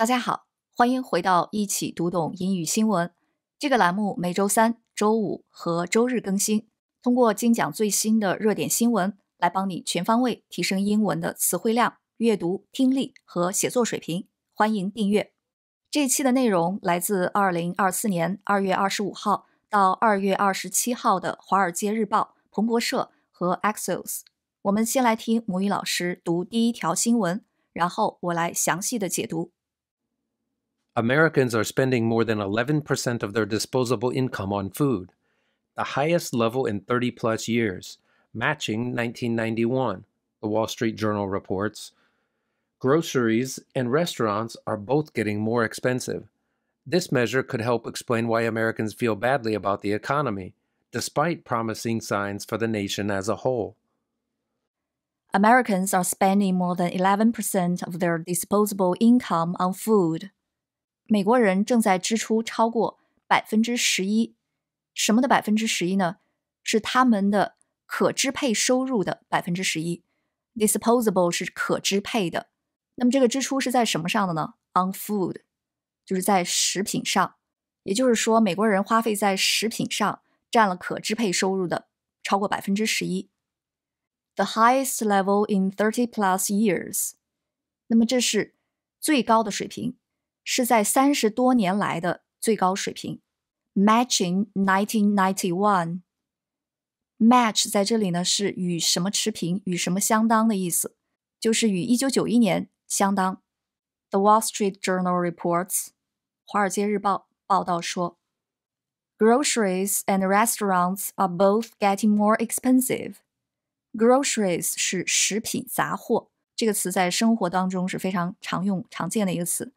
大家好，欢迎回到一起读懂英语新闻。这个栏目每周三、周五和周日更新，通过精讲最新的热点新闻，来帮你全方位提升英文的词汇量、阅读、听力和写作水平。欢迎订阅。这一期的内容来自二零二四年二月二十五号到二月二十七号的《华尔街日报》、彭博社和 Axios。我们先来听母语老师读第一条新闻，然后我来详细的解读。Americans are spending more than 11% of their disposable income on food, the highest level in 30 plus years, matching 1991, the Wall Street Journal reports. Groceries and restaurants are both getting more expensive. This measure could help explain why Americans feel badly about the economy, despite promising signs for the nation as a whole. Americans are spending more than 11% of their disposable income on food. 美国人正在支出超过百分之十一，什么的百分之十一呢？是他们的可支配收入的百分之十一。Disposable 是可支配的，那么这个支出是在什么上的呢？On food，就是在食品上。也就是说，美国人花费在食品上占了可支配收入的超过百分之十一。The highest level in thirty plus years，那么这是最高的水平。是在三十多年来的最高水平，matching nineteen ninety one。match 在这里呢是与什么持平、与什么相当的意思，就是与一九九一年相当。The Wall Street Journal reports，华尔街日报报道说，groceries and restaurants are both getting more expensive。groceries 是食品杂货，这个词在生活当中是非常常用、常见的一个词。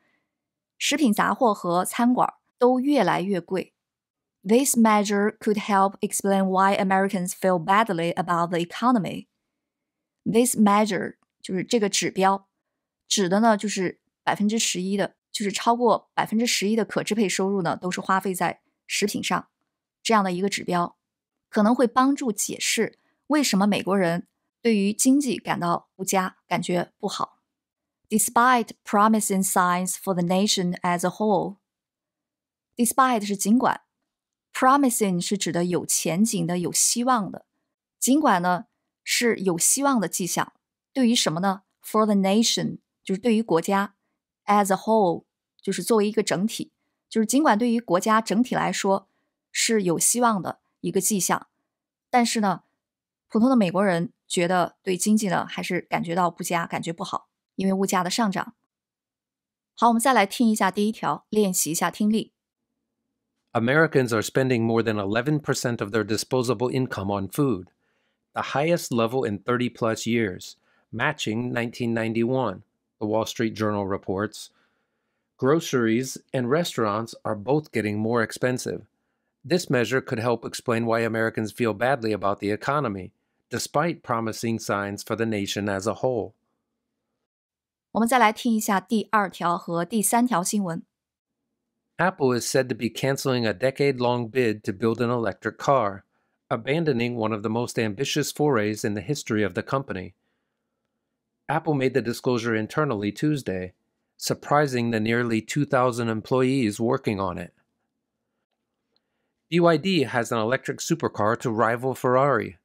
食品杂货和餐馆都越来越贵。This measure could help explain why Americans feel badly about the economy. This measure 就是这个指标，指的呢就是百分之十一的，就是超过百分之十一的可支配收入呢都是花费在食品上，这样的一个指标，可能会帮助解释为什么美国人对于经济感到不佳，感觉不好。Despite promising signs for the nation as a whole. Despite 是尽管，promising 是指的有前景的、有希望的。尽管呢是有希望的迹象，对于什么呢？For the nation 就是对于国家，as a whole 就是作为一个整体，就是尽管对于国家整体来说是有希望的一个迹象，但是呢，普通的美国人觉得对经济呢还是感觉到不佳，感觉不好。因为物价的上涨。好，我们再来听一下第一条，练习一下听力。Americans are spending more than 11% of their disposable income on food, the highest level in 30 plus years, matching 1991, the Wall Street Journal reports. Groceries and restaurants are both getting more expensive. This measure could help explain why Americans feel badly about the economy, despite promising signs for the nation as a whole. 我们再来听一下第二条和第三条新闻。Apple is said to be canceling a decade long bid to build an electric car, abandoning one of the most ambitious forays in the history of the company. Apple made the disclosure internally Tuesday, surprising the nearly 2,000 employees working on it. BYD has an electric supercar to rival Ferrari,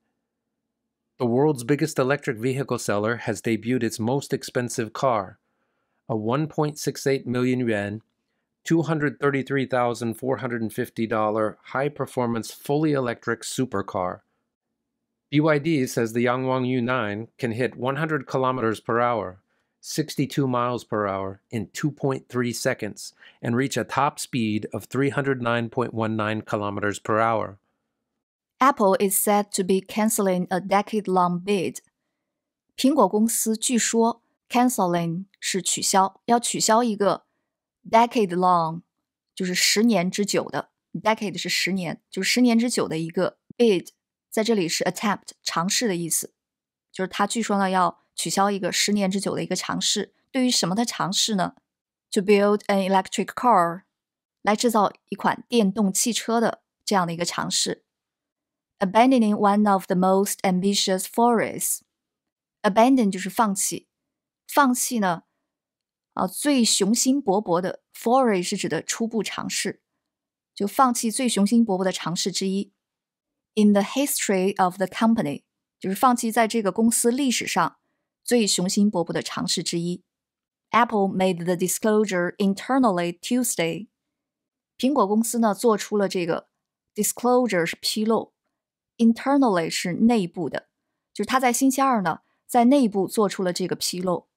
the world's biggest electric vehicle seller has debuted its most expensive car, a 1.68 million yuan, $233,450 high performance fully electric supercar. BYD says the Yangwang U9 can hit 100 kilometers per hour, 62 miles per hour in 2.3 seconds, and reach a top speed of 309.19 kilometers per hour. Apple is said to be canceling a decade-long bid。苹果公司据说 canceling 是取消，要取消一个 decade-long，就是十年之久的 decade 是十年，就是十年之久的一个 bid，在这里是 attempt 尝试的意思，就是他据说呢要取消一个十年之久的一个尝试。对于什么的尝试呢？To build an electric car，来制造一款电动汽车的这样的一个尝试。abandoning one of the most ambitious forays. Abandon 就是放弃，放弃呢， 啊，最雄心勃勃的 foray 是指的初步尝试，就放弃最雄心勃勃的尝试之一。In the history of the company，就是放弃在这个公司历史上最雄心勃勃的尝试之一。Apple made the disclosure internally Tuesday。苹果公司呢做出了这个 disclosure 是披露 ，internally 是内部的，就是他在星期二呢在内部做出了这个披露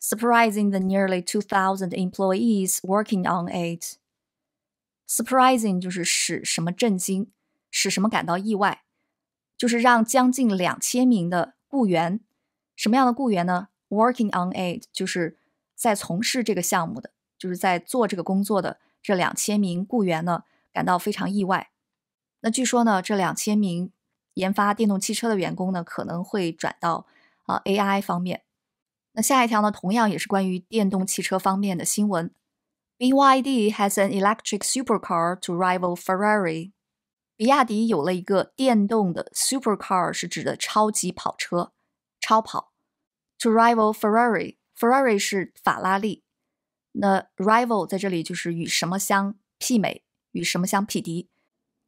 ，surprising the nearly two thousand employees working on it。surprising 就是使什么震惊，使什么感到意外，就是让将近两千名的雇员，什么样的雇员呢？working on it 就是在从事这个项目的，就是在做这个工作的这两千名雇员呢，感到非常意外。那据说呢，这两千名研发电动汽车的员工呢，可能会转到啊 AI 方面。那下一条呢，同样也是关于电动汽车方面的新闻。BYD has an electric supercar to rival Ferrari。比亚迪有了一个电动的 supercar，是指的超级跑车，超跑。To rival Ferrari。Ferrari 是法拉利，那 rival 在这里就是与什么相媲美，与什么相匹敌，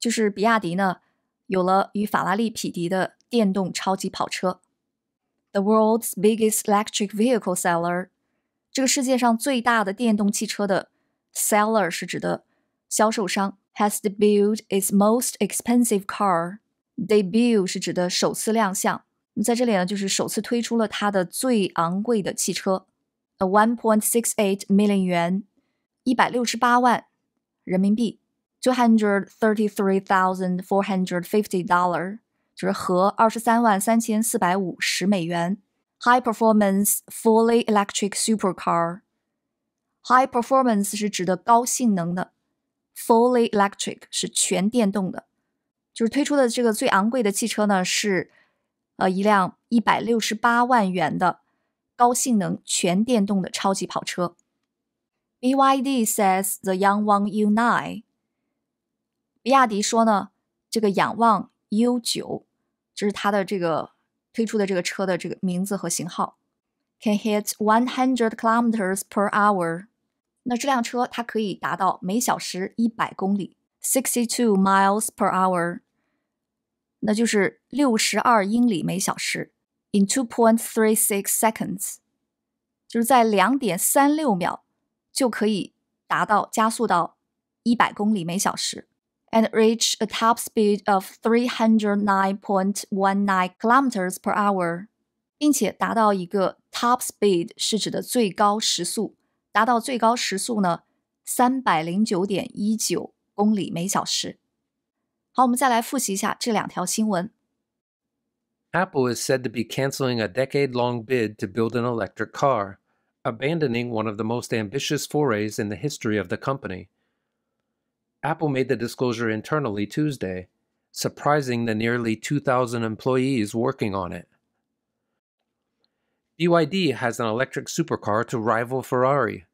就是比亚迪呢有了与法拉利匹敌的电动超级跑车。The world's biggest electric vehicle seller，这个世界上最大的电动汽车的 seller 是指的销售商，has debuted its most expensive car。Debut 是指的首次亮相。在这里呢，就是首次推出了它的最昂贵的汽车，a one point six eight million 元，一百六十八万人民币 ，two hundred thirty three thousand four hundred fifty dollar，就是合二十三万三千四百五十美元。High performance fully electric supercar。High performance 是指的高性能的，fully electric 是全电动的，就是推出的这个最昂贵的汽车呢是。呃，一辆一百六十八万元的高性能全电动的超级跑车。BYD says the Yangwang U9。 比亚迪说呢，这个仰望 U 九，这是它的这个推出的这个车的这个名字和型号，can hit one hundred kilometers per hour。那这辆车它可以达到每小时一百公里，sixty two miles per hour。那就是六十二英里每小时，in two point three six seconds，就是在两点三六秒就可以达到加速到一百公里每小时 ，and reach a top speed of three hundred nine point one nine kilometers per hour，并且达到一个 top speed 是指的最高时速，达到最高时速呢三百零九点一九公里每小时。好，我们再来复习一下这两条新闻。Apple is said to be canceling a decade long bid to build an electric car, abandoning one of the most ambitious forays in the history of the company. Apple made the disclosure internally Tuesday, surprising the nearly 2,000 employees working on it. BYD has an electric supercar to rival Ferrari.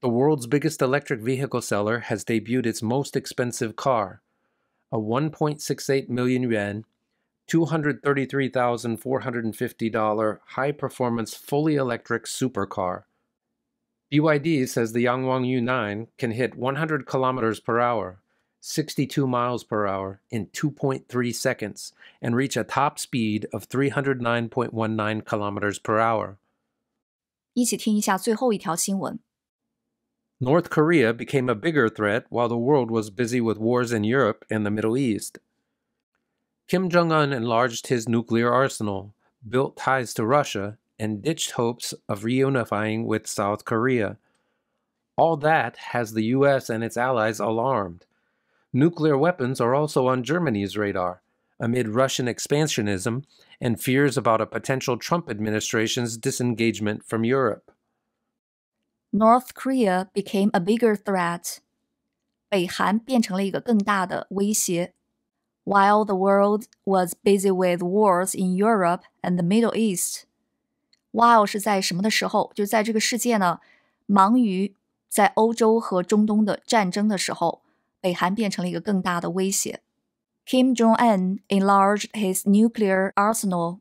The world's biggest electric vehicle seller has debuted its most expensive car, a 1.68 million yuan, $233,450 high performance fully electric supercar. BYD says the Yangwang U9 can hit 100 kilometers per hour, 62 miles per hour in 2.3 seconds, and reach a top speed of 309.19 kilometers per hour. 一起听一下最后一条新闻。North Korea became a bigger threat while the world was busy with wars in Europe and the Middle East. Kim Jong un enlarged his nuclear arsenal, built ties to Russia, and ditched hopes of reunifying with South Korea. All that has the US and its allies alarmed. Nuclear weapons are also on Germany's radar, amid Russian expansionism and fears about a potential Trump administration's disengagement from Europe. North Korea became a bigger threat. 北韩变成了一个更大的威胁。While the world was busy with wars in Europe and the Middle East. While 是在什么的时候？就在这个世界呢，忙于在欧洲和中东的战争的时候，北韩变成了一个更大的威胁。Kim Jong Un enlarged his nuclear arsenal.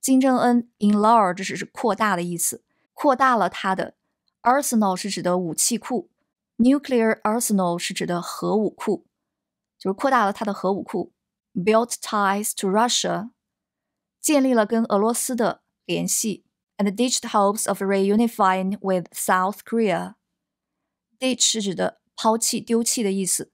金正恩 enlarge 只是扩大的意思。扩大了它的 arsenal 是指的武器库，nuclear arsenal 是指的核武库，就是扩大了它的核武库。built ties to Russia，建立了跟俄罗斯的 联系，and ditched hopes of reunifying with South Korea。ditch 是指的抛弃、丢弃的意思，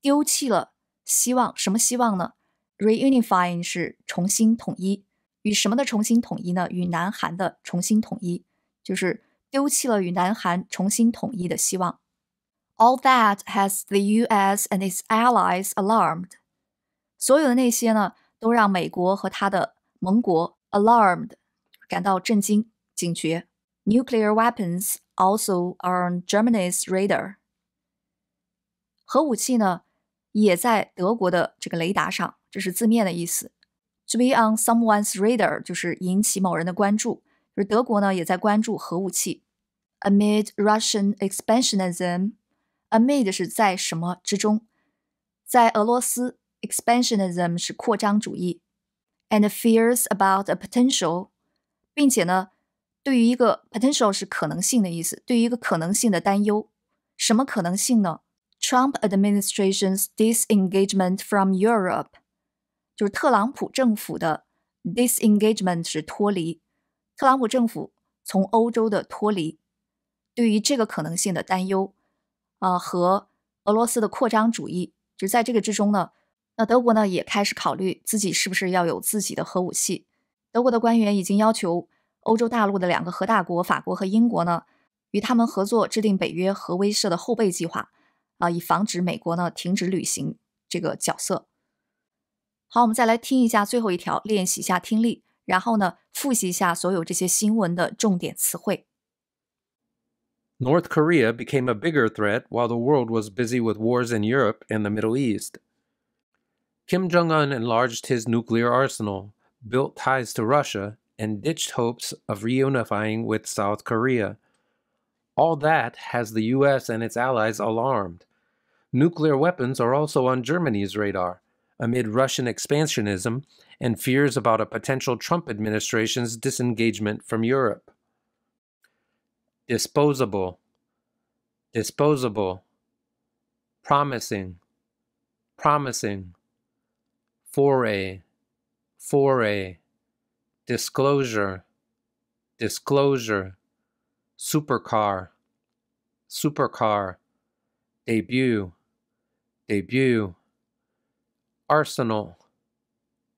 丢弃了希望，什么希望呢？reunifying 是重新统一，与什么的重新统一呢？与南韩的重新统一，就是丢弃了与南韩重新统一的希望。All that has the U.S. and its allies alarmed。所有的那些呢，都让美国和他的盟国 alarmed 感到震惊、警觉。Nuclear weapons also are on Germany's radar。核武器呢，也在德国的这个雷达上，这是字面的意思。To be on someone's radar 就是引起某人的关注，就是德国呢也在关注核武器。Amid Russian expansionism，amid 是在什么之中，在俄罗斯。expansionism 是扩张主义，and fears about a potential，并且呢，对于一个 potential 是可能性的意思，对于一个可能性的担忧，什么可能性呢？Trump administration's disengagement from Europe，就是特朗普政府的 disengagement 是脱离，特朗普政府从欧洲的脱离，对于这个可能性的担忧啊，和俄罗斯的扩张主义，就在这个之中呢。那德国呢也开始考虑自己是不是要有自己的核武器。德国的官员已经要求欧洲大陆的两个核大国法国和英国呢，与他们合作制定北约核威慑的后备计划，啊，以防止美国呢停止履行这个角色。好，我们再来听一下最后一条，练习一下听力，然后呢复习一下所有这些新闻的重点词汇。North Korea became a bigger threat while the world was busy with wars in Europe and the Middle East. Kim Jong un enlarged his nuclear arsenal, built ties to Russia, and ditched hopes of reunifying with South Korea. All that has the US and its allies alarmed. Nuclear weapons are also on Germany's radar, amid Russian expansionism and fears about a potential Trump administration's disengagement from Europe. Disposable, disposable, promising, promising foray, foray, disclosure, disclosure, supercar, supercar, debut, debut, arsenal,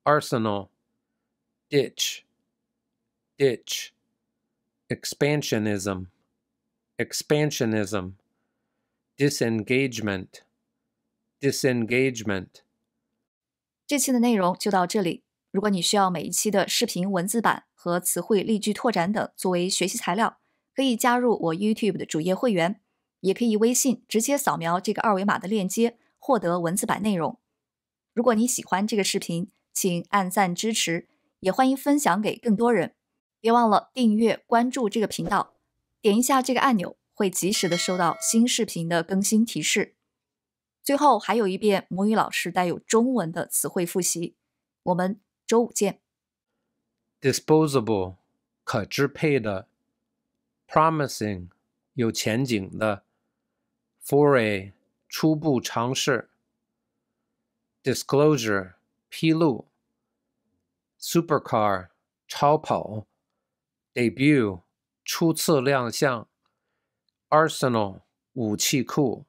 arsenal, ditch, ditch, expansionism, expansionism, disengagement, disengagement 这期的内容就到这里。如果你需要每一期的视频文字版和词汇例句拓展等作为学习材料，可以加入我 YouTube 的主页会员，也可以微信直接扫描这个二维码的链接获得文字版内容。如果你喜欢这个视频，请按赞支持，也欢迎分享给更多人。别忘了订阅关注这个频道，点一下这个按钮，会及时的收到新视频的更新提示。最后还有一遍母语老师带有中文的词汇复习，我们周五见。Disposable，可支配的；promising，有前景的；foray，初步尝试；disclosure，披露；supercar，超跑；debut，初次亮相；arsenal，武器库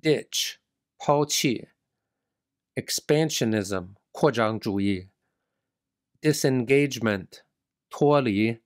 ；ditch。抛弃，expansionism 扩张主义，disengagement 脱离